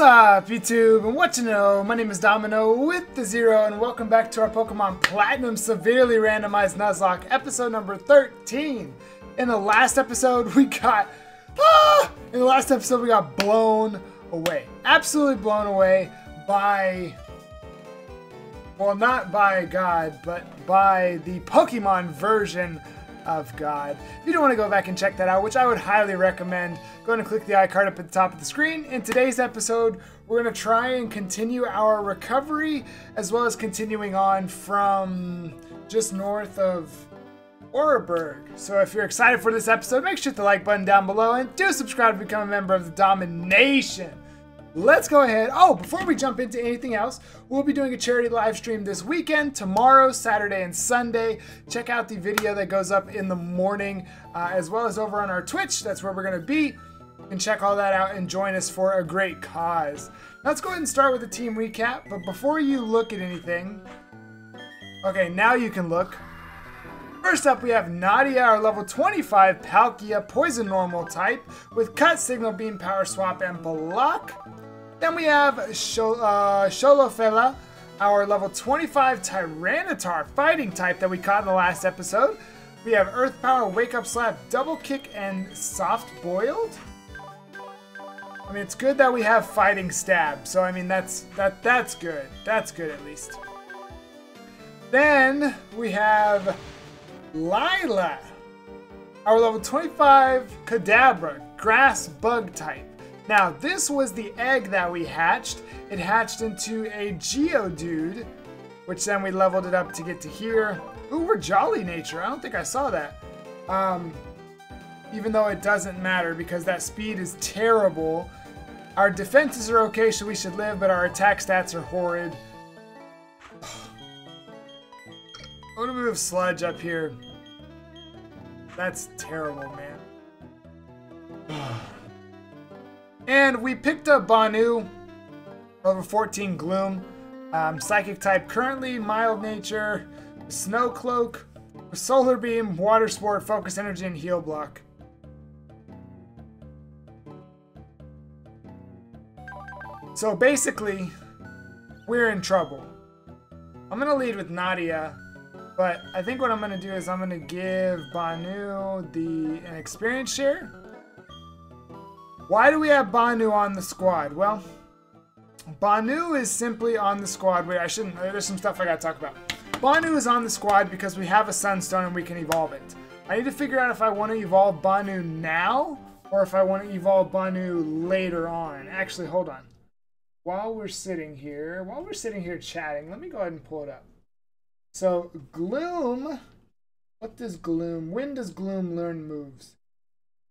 What's up, YouTube, and what you know? My name is Domino with the Zero, and welcome back to our Pokemon Platinum Severely Randomized Nuzlocke, episode number 13. In the last episode, we got... Ah! In the last episode, we got blown away. Absolutely blown away by... Well, not by God, but by the Pokemon version of God. If you don't want to go back and check that out, which I would highly recommend, go ahead and click the iCard up at the top of the screen. In today's episode, we're going to try and continue our recovery as well as continuing on from just north of Oreburgh. So if you're excited for this episode, make sure to like button down below and do subscribe to become a member of the Domination let's go ahead. Oh, before we jump into anything else, we'll be doing a charity live stream this weekend, tomorrow, Saturday, and Sunday. Check out the video that goes up in the morning, uh, as well as over on our Twitch. That's where we're going to be. And check all that out and join us for a great cause. Let's go ahead and start with a team recap. But before you look at anything, okay, now you can look. First up, we have Nadia, our level 25 Palkia Poison Normal type with Cut, Signal Beam, Power Swap, and Block. Then we have Shol uh, Sholofela, our level 25 Tyranitar fighting type that we caught in the last episode. We have Earth Power, Wake Up Slap, Double Kick, and Soft Boiled. I mean, it's good that we have Fighting Stab, so I mean, that's that that's good. That's good at least. Then we have Lila, our level 25 Kadabra, Grass Bug type. Now, this was the egg that we hatched. It hatched into a Geodude, which then we leveled it up to get to here. Ooh, we're Jolly Nature. I don't think I saw that. Um, even though it doesn't matter because that speed is terrible. Our defenses are okay, so we should live, but our attack stats are horrid. I'm gonna move Sludge up here. That's terrible, man. And we picked up Banu, level 14 Gloom, um, Psychic type, currently mild nature, Snow Cloak, Solar Beam, Water Sport, Focus Energy, and Heal Block. So basically, we're in trouble. I'm gonna lead with Nadia, but I think what I'm gonna do is I'm gonna give Banu the an experience share. Why do we have Banu on the squad? Well, Banu is simply on the squad. Wait, I shouldn't. There's some stuff I gotta talk about. Banu is on the squad because we have a Sunstone and we can evolve it. I need to figure out if I want to evolve Banu now or if I want to evolve Banu later on. Actually, hold on. While we're sitting here, while we're sitting here chatting, let me go ahead and pull it up. So, Gloom, what does Gloom, when does Gloom learn moves?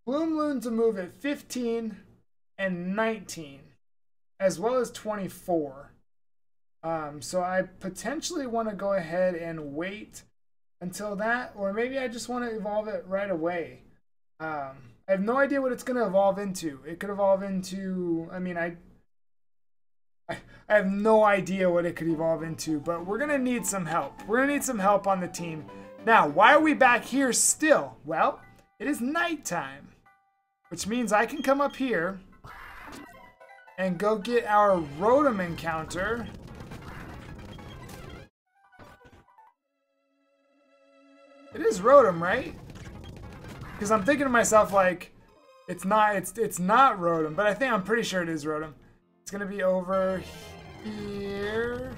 Gloom learns a move at 15 and 19, as well as 24. Um, so I potentially want to go ahead and wait until that, or maybe I just want to evolve it right away. Um, I have no idea what it's going to evolve into. It could evolve into, I mean, I, I, I have no idea what it could evolve into, but we're going to need some help. We're going to need some help on the team. Now, why are we back here still? Well, it is nighttime. Which means I can come up here and go get our Rotom encounter. It is Rotom, right? Because I'm thinking to myself like, it's not, it's it's not Rotom, but I think I'm pretty sure it is Rotom. It's gonna be over here.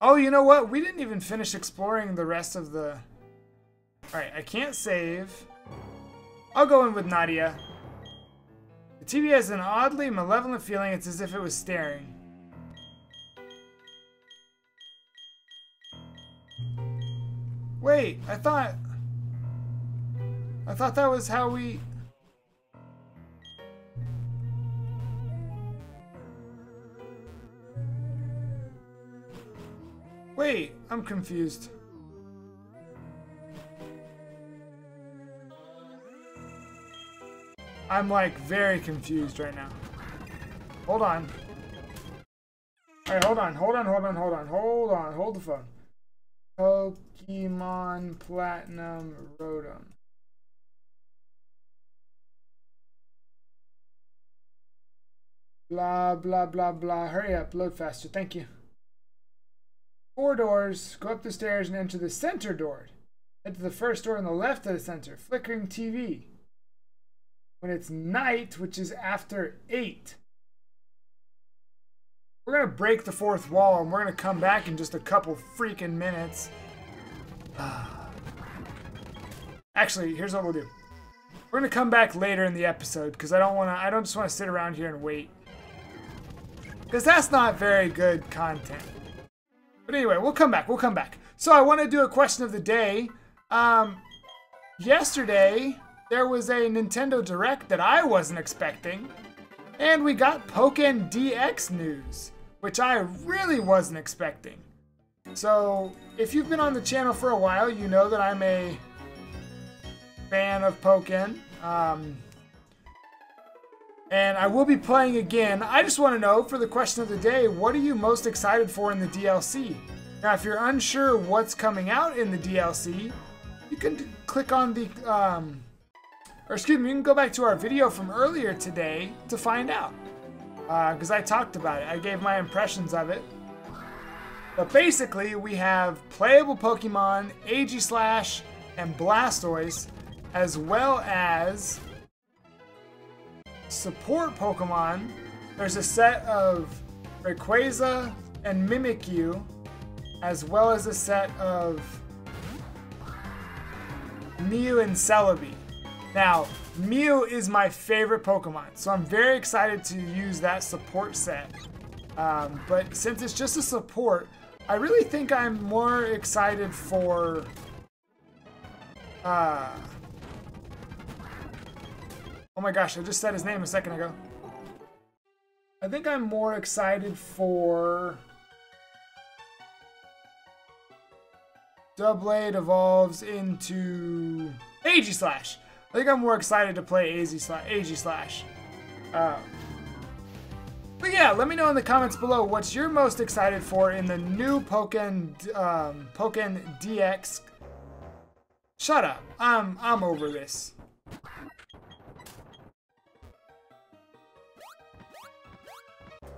Oh, you know what? We didn't even finish exploring the rest of the Alright, I can't save. I'll go in with Nadia. The TV has an oddly malevolent feeling. It's as if it was staring. Wait, I thought... I thought that was how we... Wait, I'm confused. I'm like very confused right now. Hold on. Alright, hold on, hold on, hold on, hold on, hold on, hold the phone. Pokemon Platinum Rotom. Blah, blah, blah, blah. Hurry up, load faster. Thank you. Four doors. Go up the stairs and enter the center door. Head to the first door on the left of the center. Flickering TV. When it's night, which is after 8. We're going to break the fourth wall and we're going to come back in just a couple freaking minutes. Actually, here's what we'll do. We're going to come back later in the episode because I don't want to I don't just want to sit around here and wait. Because that's not very good content. But anyway, we'll come back. We'll come back. So I want to do a question of the day. Um, yesterday, there was a Nintendo Direct that I wasn't expecting. And we got Pokken DX news, which I really wasn't expecting. So, if you've been on the channel for a while, you know that I'm a fan of Pokken. Um, and I will be playing again. I just want to know, for the question of the day, what are you most excited for in the DLC? Now, if you're unsure what's coming out in the DLC, you can click on the, um, or excuse me, you can go back to our video from earlier today to find out. Because uh, I talked about it. I gave my impressions of it. But basically, we have playable Pokemon, Aegislash, and Blastoise, as well as support Pokemon, there's a set of Rayquaza and Mimikyu, as well as a set of Mew and Celebi. Now, Mew is my favorite Pokemon, so I'm very excited to use that support set. Um, but since it's just a support, I really think I'm more excited for... Uh, Oh my gosh, I just said his name a second ago. I think I'm more excited for... Doublade evolves into Aegislash. I think I'm more excited to play Aegislash. Uh, but yeah, let me know in the comments below what you're most excited for in the new Pokken um, Pokken DX. Shut up. I'm I'm over this.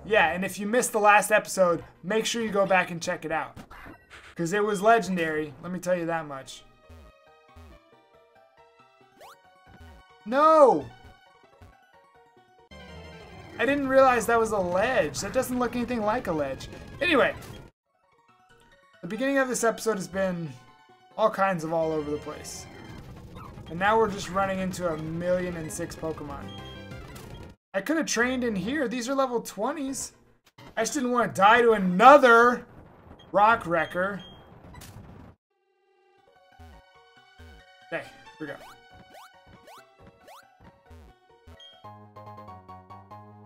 Yeah, and if you missed the last episode, make sure you go back and check it out. Because it was legendary, let me tell you that much. No! I didn't realize that was a ledge. That doesn't look anything like a ledge. Anyway, the beginning of this episode has been all kinds of all over the place. And now we're just running into a million and six Pokemon. I could have trained in here. These are level 20s. I just didn't want to die to another rock wrecker. Okay, here we go.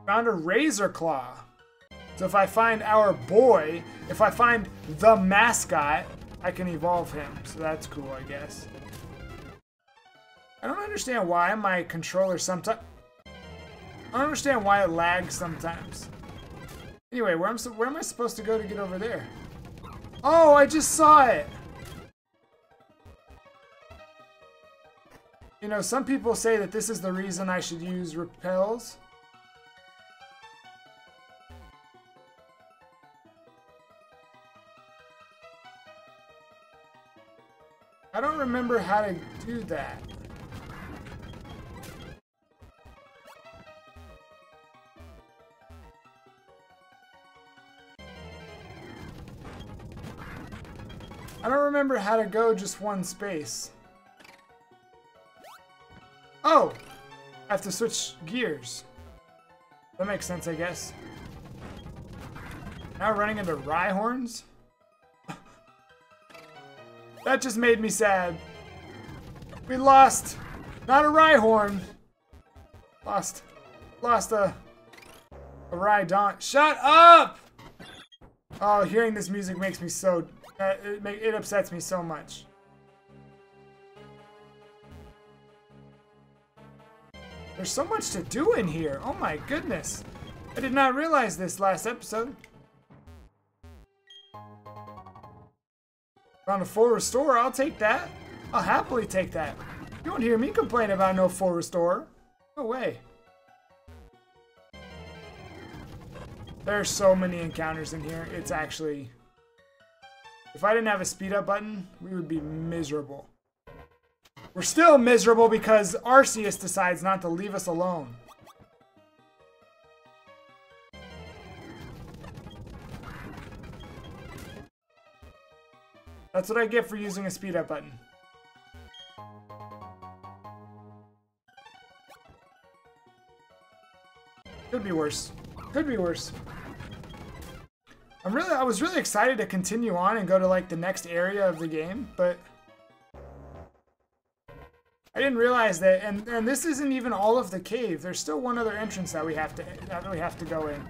Found a Razor Claw. So if I find our boy, if I find the mascot, I can evolve him. So that's cool, I guess. I don't understand why my controller sometimes... I don't understand why it lags sometimes. Anyway, where, am where am I supposed to go to get over there? Oh, I just saw it! You know, some people say that this is the reason I should use repels. Remember how to do that. I don't remember how to go just one space. Oh! I have to switch gears. That makes sense, I guess. Now running into Rhyhorns? That just made me sad. We lost. Not a Rhyhorn. Lost. Lost a... A Rhydon. Shut up! Oh, hearing this music makes me so uh, it, it upsets me so much. There's so much to do in here. Oh my goodness. I did not realize this last episode. Found a full restore, I'll take that. I'll happily take that. You won't hear me complain about no full restore. No way. There's so many encounters in here. It's actually... If I didn't have a speed up button, we would be miserable. We're still miserable because Arceus decides not to leave us alone. That's what I get for using a speed up button. Could be worse. Could be worse. I'm really, I was really excited to continue on and go to like the next area of the game, but I didn't realize that, and, and this isn't even all of the cave. There's still one other entrance that we have to, that we have to go in.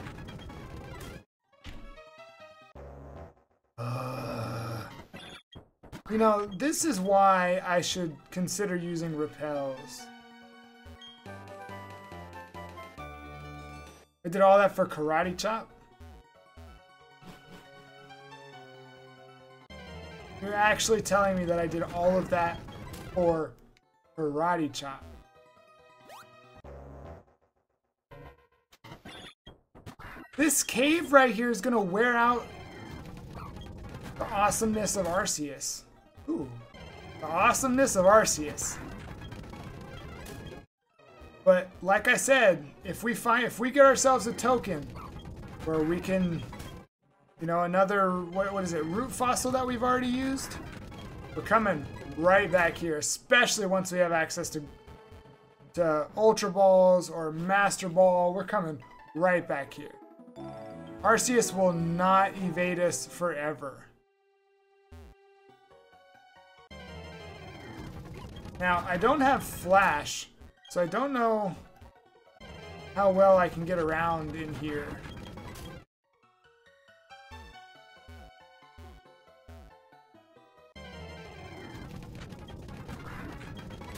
Uh, you know, this is why I should consider using repels. I did all that for Karate Chop? You're actually telling me that I did all of that for Karate Chop. This cave right here is gonna wear out the awesomeness of Arceus. Ooh, the awesomeness of Arceus. But like I said, if we find if we get ourselves a token where we can you know another what what is it, root fossil that we've already used, we're coming right back here, especially once we have access to to Ultra Balls or Master Ball. We're coming right back here. Arceus will not evade us forever. Now, I don't have Flash, so I don't know how well I can get around in here.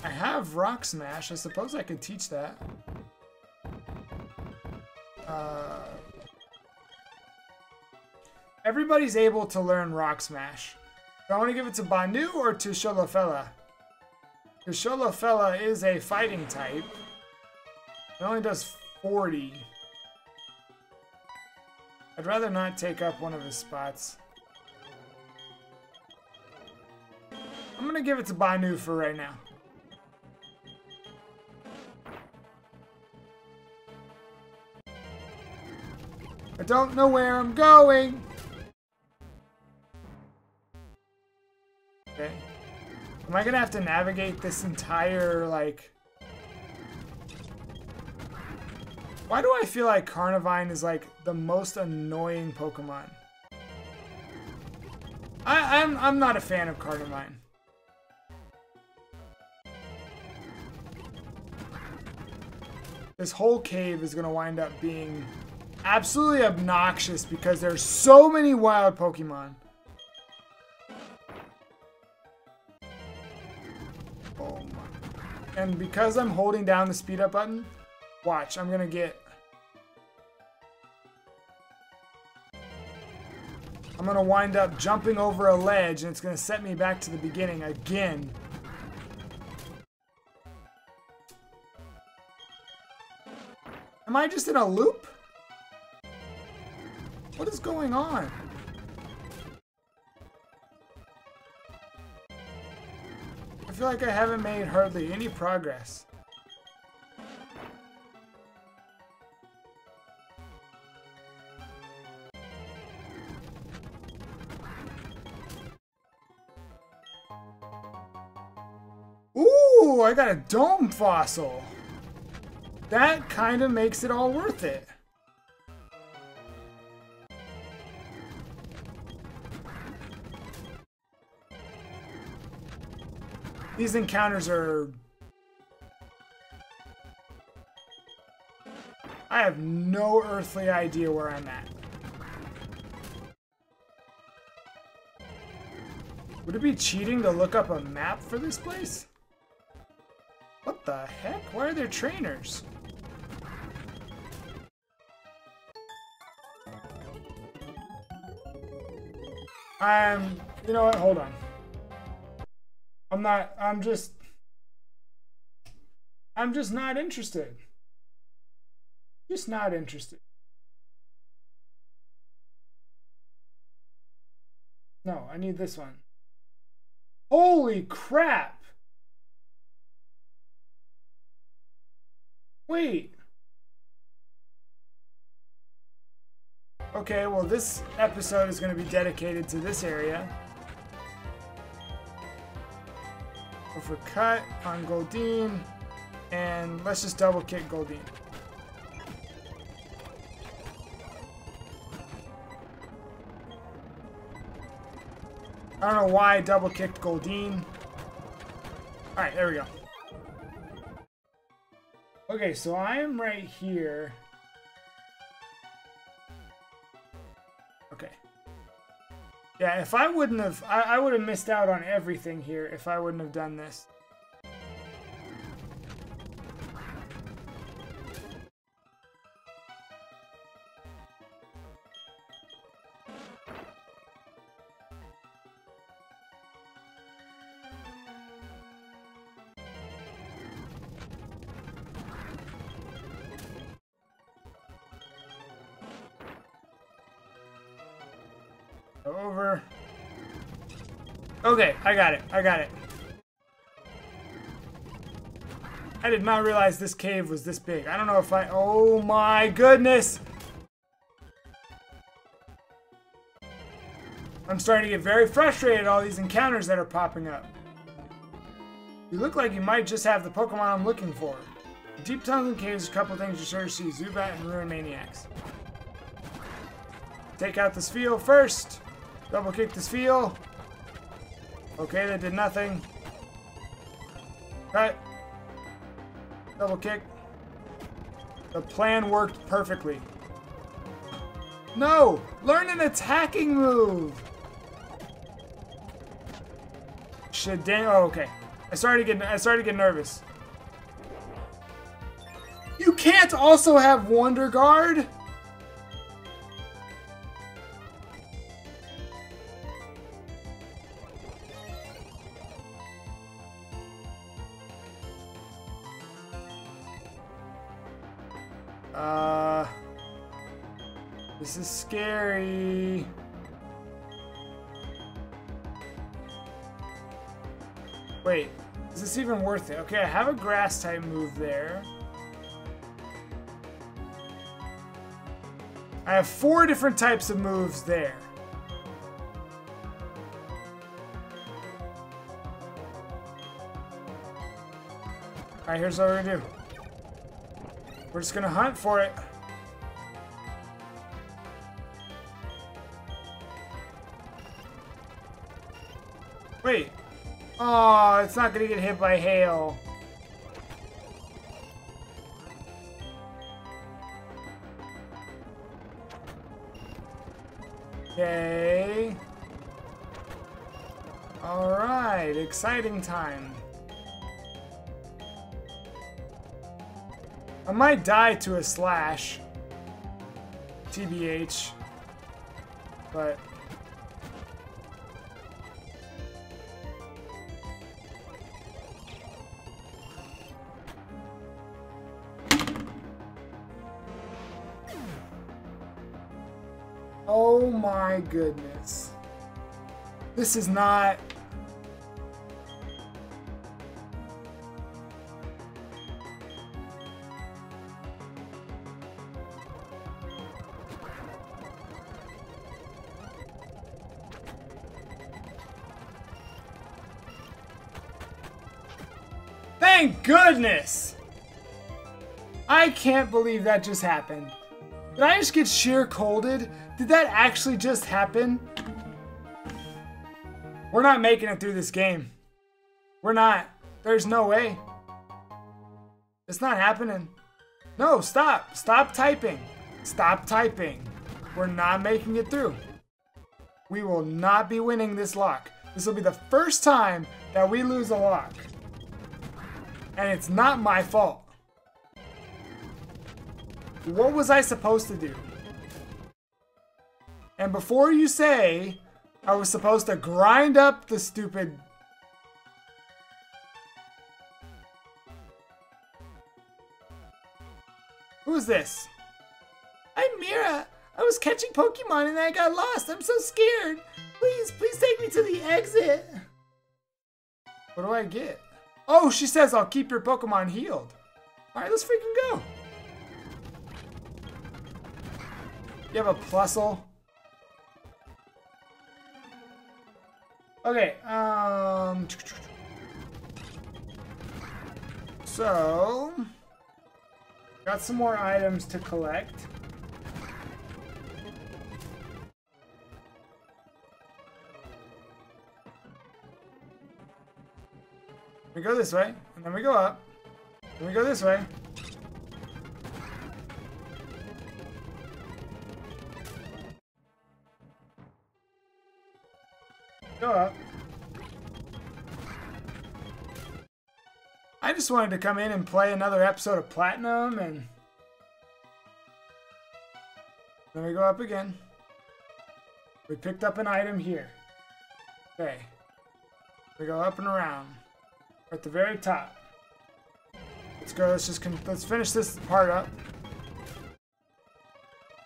I have Rock Smash. I suppose I could teach that. Uh, everybody's able to learn Rock Smash. Do I want to give it to Banu or to Sholofella? Sholofella is a fighting type. It only does 40. I'd rather not take up one of his spots. I'm gonna give it to Bandu for right now. I don't know where I'm going. Okay. Am I gonna have to navigate this entire, like... Why do I feel like Carnivine is, like, the most annoying Pokemon? I, I'm, I'm not a fan of Carnivine. This whole cave is gonna wind up being absolutely obnoxious because there's so many wild Pokemon. And because I'm holding down the speed up button, watch, I'm gonna get... I'm gonna wind up jumping over a ledge and it's gonna set me back to the beginning again. Am I just in a loop? What is going on? Feel like I haven't made hardly any progress. Ooh, I got a dome fossil. That kind of makes it all worth it. These encounters are... I have no earthly idea where I'm at. Would it be cheating to look up a map for this place? What the heck? Why are there trainers? I'm... You know what? Hold on. I'm not, I'm just, I'm just not interested. Just not interested. No, I need this one. Holy crap! Wait. Okay, well, this episode is going to be dedicated to this area. Go for cut on Goldeen, and let's just double kick Goldeen. I don't know why I double kicked Goldeen. Alright, there we go. Okay, so I am right here. Yeah, if I wouldn't have, I, I would have missed out on everything here if I wouldn't have done this. Okay, I got it. I got it. I did not realize this cave was this big. I don't know if I... Oh my goodness! I'm starting to get very frustrated at all these encounters that are popping up. You look like you might just have the Pokemon I'm looking for. deep tunnels and caves, a couple things you're sure to see. Zubat and Ruin Maniacs. Take out this field first. Double kick this field. Okay, that did nothing. Cut. Double kick. The plan worked perfectly. No! Learn an attacking move! Shit, dang. Oh, okay. I started to get I started to get nervous. You can't also have Wonder Guard? Uh, this is scary. Wait, is this even worth it? Okay, I have a grass type move there. I have four different types of moves there. Alright, here's what we're gonna do. We're just gonna hunt for it. Wait. Oh, it's not gonna get hit by hail. Okay. Alright, exciting time. I might die to a slash. TBH. But... Oh my goodness. This is not... goodness! I can't believe that just happened. Did I just get sheer colded? Did that actually just happen? We're not making it through this game. We're not. There's no way. It's not happening. No, stop. Stop typing. Stop typing. We're not making it through. We will not be winning this lock. This will be the first time that we lose a lock. And it's not my fault. What was I supposed to do? And before you say I was supposed to grind up the stupid... Who is this? I'm Mira. I was catching Pokemon and I got lost. I'm so scared. Please, please take me to the exit. What do I get? Oh, she says I'll keep your Pokemon healed. All right, let's freaking go. You have a Plusle? Okay, um... So... Got some more items to collect. We go this way, and then we go up. Then we go this way. Go up. I just wanted to come in and play another episode of Platinum, and then we go up again. We picked up an item here. Okay. We go up and around at the very top. Let's go. Let's just let's finish this part up.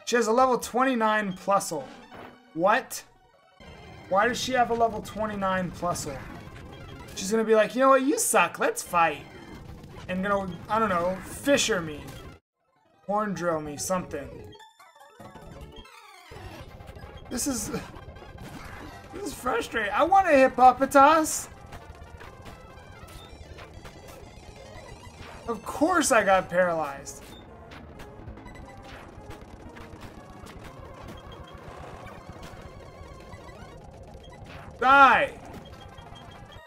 She has a level 29 plusle. What? Why does she have a level 29 plusle? She's gonna be like, you know what, you suck, let's fight. And gonna, I don't know, fissure me. Horn drill me, something. This is... This is frustrating. I want a Hippopotas. Of course I got paralyzed. Die!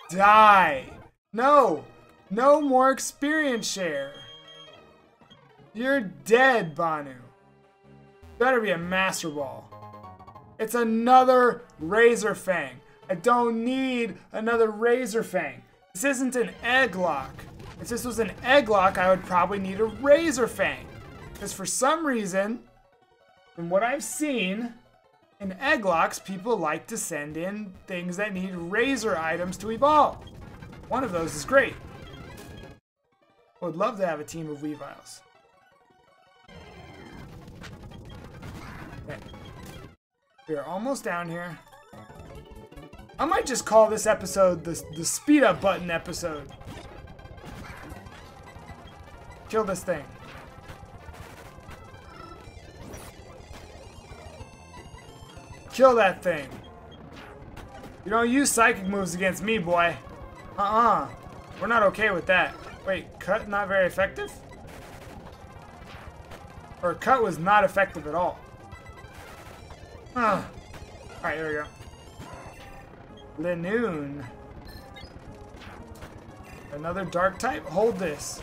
Die! No! No more experience share! You're dead, Banu. Better be a Master Ball. It's another Razor Fang. I don't need another Razor Fang. This isn't an egg lock. If this was an egg lock, I would probably need a Razor Fang. Because for some reason, from what I've seen, in egg locks, people like to send in things that need Razor items to evolve. One of those is great. I would love to have a team of Weaviles. Okay. We are almost down here. I might just call this episode the, the speed up button episode. Kill this thing. Kill that thing. You don't use psychic moves against me, boy. Uh-uh. We're not okay with that. Wait, cut not very effective? Or cut was not effective at all. Huh. Alright, here we go. Linoone. Another dark type? Hold this.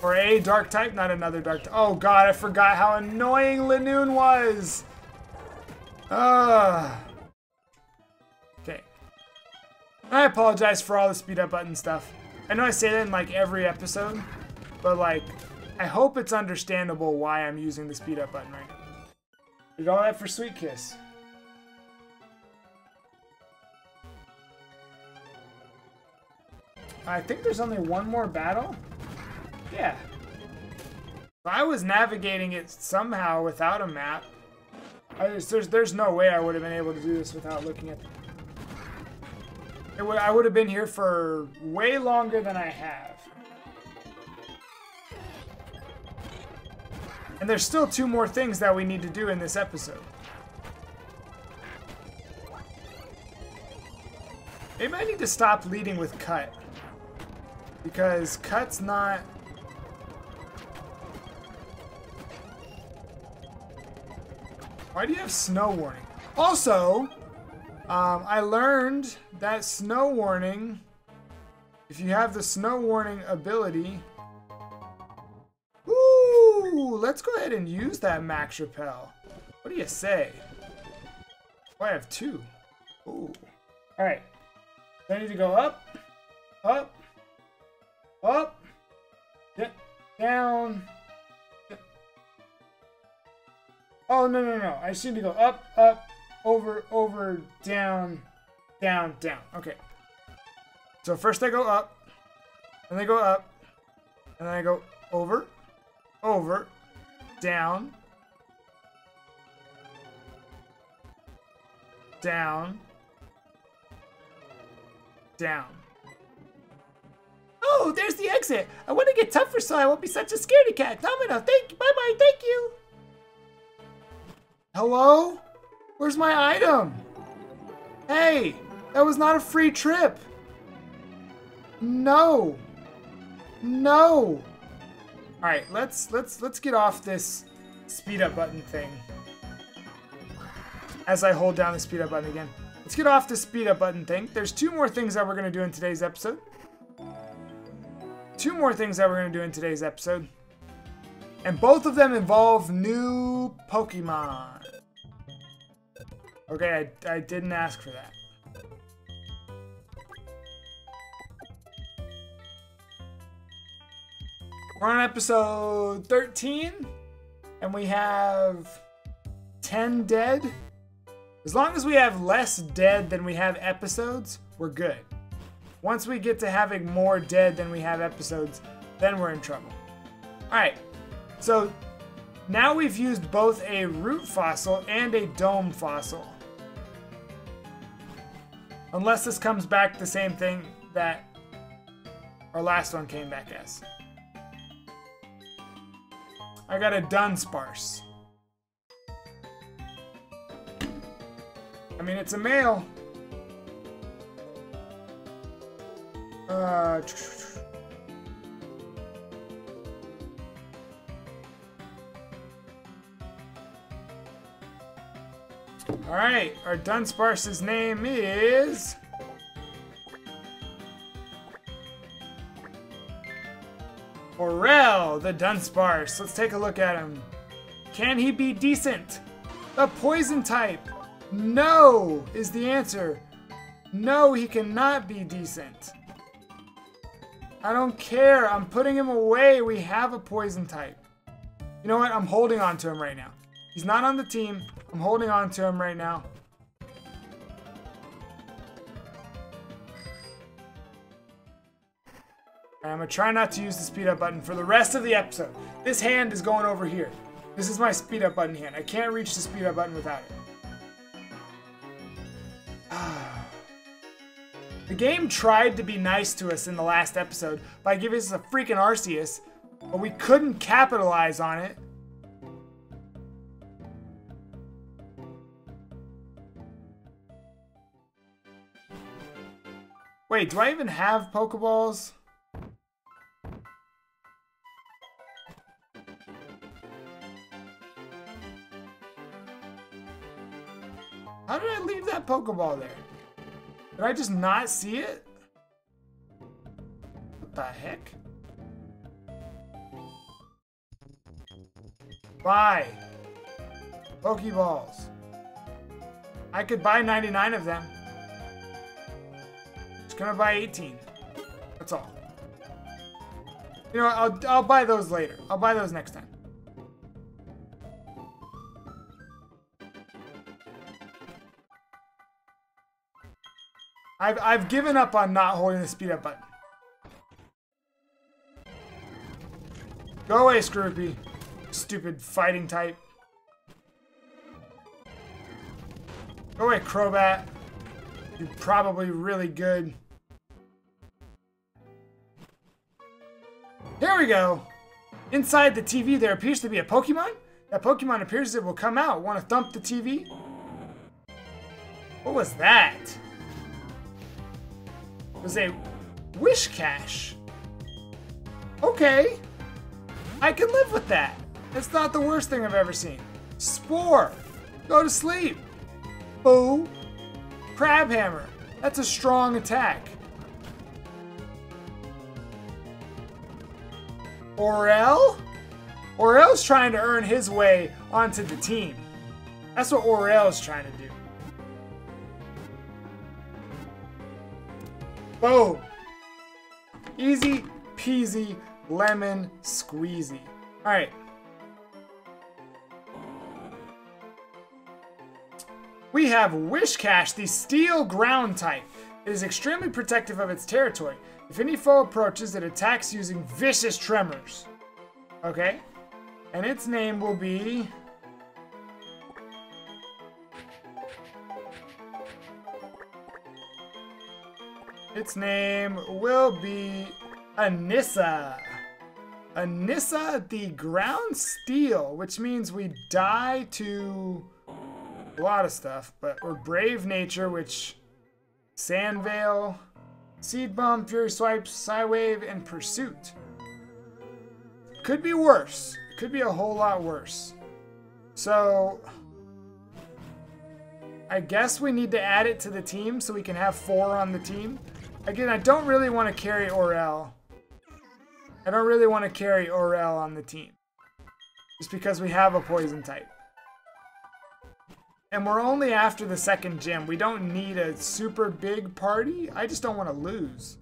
For a dark type, not another dark type. Oh god, I forgot how annoying Linoone was! Ah. Okay. I apologize for all the speed up button stuff. I know I say that in like every episode, but like, I hope it's understandable why I'm using the speed up button right now. Did all that for Sweet Kiss. I think there's only one more battle. Yeah. I was navigating it somehow without a map, just, there's there's no way I would have been able to do this without looking at. It would, I would have been here for way longer than I have. And there's still two more things that we need to do in this episode. Maybe I need to stop leading with cut. Because cut's not Why do you have snow warning? Also, um, I learned that snow warning, if you have the snow warning ability, ooh, let's go ahead and use that Max Repel. What do you say? Oh, I have two. Ooh. All right. I need to go up, up, up, down, Oh, no, no, no. I need to go up, up, over, over, down, down, down. Okay. So first I go up, and then I go up, and then I go over, over, down, down, down. Oh, there's the exit. I want to get tougher so I won't be such a scaredy cat. Domino, thank you. Bye-bye, thank you. Hello? Where's my item? Hey, that was not a free trip. No. No. All right, let's let's let's get off this speed up button thing. As I hold down the speed up button again. Let's get off the speed up button thing. There's two more things that we're going to do in today's episode. Two more things that we're going to do in today's episode. And both of them involve new Pokemon. Okay, I, I didn't ask for that. We're on episode 13, and we have 10 dead. As long as we have less dead than we have episodes, we're good. Once we get to having more dead than we have episodes, then we're in trouble. Alright, so now we've used both a root fossil and a dome fossil. Unless this comes back the same thing that our last one came back as. I got a Dunsparce. I mean, it's a male. Uh, all right, our Dunsparce's name is... Aurel, the Dunsparce. Let's take a look at him. Can he be decent? A poison type. No is the answer. No, he cannot be decent. I don't care. I'm putting him away. We have a poison type. You know what? I'm holding on to him right now. He's not on the team. I'm holding on to him right now. I'm gonna try not to use the speed up button for the rest of the episode. This hand is going over here. This is my speed up button hand. I can't reach the speed up button without it. the game tried to be nice to us in the last episode by giving us a freaking Arceus, but we couldn't capitalize on it. Wait, do I even have Pokeballs? How did I leave that Pokeball there? Did I just not see it? What the heck? Buy. Pokeballs. I could buy 99 of them. Gonna buy 18. That's all. You know? I'll, I'll buy those later. I'll buy those next time. I've, I've given up on not holding the speed up button. Go away, Scroopy. Stupid fighting type. Go away, Crobat. You're probably really good. Here we go. Inside the TV there appears to be a Pokemon. That Pokemon appears it will come out. Want to thump the TV? What was that? was a Whiscash. Okay. I can live with that. It's not the worst thing I've ever seen. Spore. Go to sleep. Boo. Crabhammer. That's a strong attack. Aurel? Orel's trying to earn his way onto the team. That's what Orel's trying to do. Boom. Easy peasy lemon squeezy. All right. We have Whiscash, the steel ground type. It is extremely protective of its territory. If any foe approaches, it attacks using vicious tremors. Okay. And its name will be... Its name will be Anissa. Anissa the Ground Steel, which means we die to a lot of stuff, but we're Brave Nature, which Sand Veil, Seed Bomb, Fury Swipes, Psywave, and Pursuit. Could be worse. Could be a whole lot worse. So, I guess we need to add it to the team so we can have four on the team. Again, I don't really want to carry Orel. I don't really want to carry Orel on the team. Just because we have a poison type. And we're only after the second gym. We don't need a super big party. I just don't want to lose.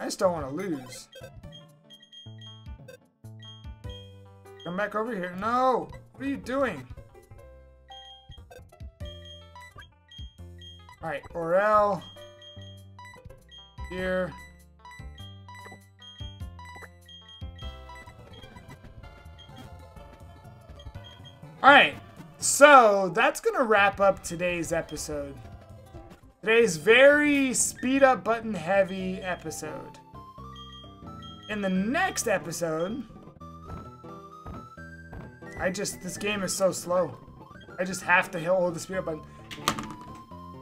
I just don't want to lose. Come back over here. No! What are you doing? Alright, Orel. Here. Alright, so that's going to wrap up today's episode. Today's very speed up button heavy episode. In the next episode, I just, this game is so slow. I just have to hold the speed up button.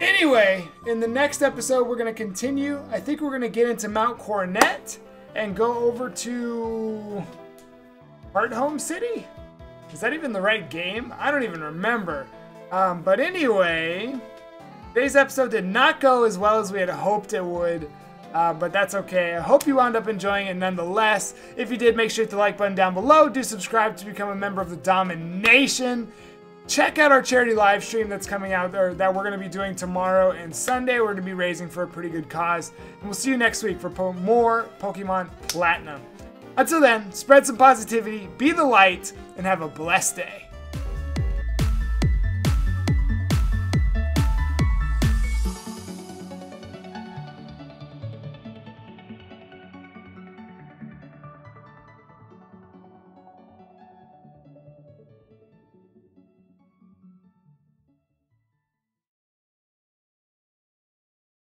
Anyway, in the next episode, we're going to continue. I think we're going to get into Mount Coronet and go over to Hearthome City. Is that even the right game? I don't even remember. Um, but anyway, today's episode did not go as well as we had hoped it would. Uh, but that's okay. I hope you wound up enjoying it nonetheless. If you did, make sure to hit the like button down below. Do subscribe to become a member of the Domination. Check out our charity live stream that's coming out there that we're going to be doing tomorrow and Sunday. We're going to be raising for a pretty good cause. And we'll see you next week for po more Pokemon Platinum. Until then, spread some positivity, be the light, and have a blessed day.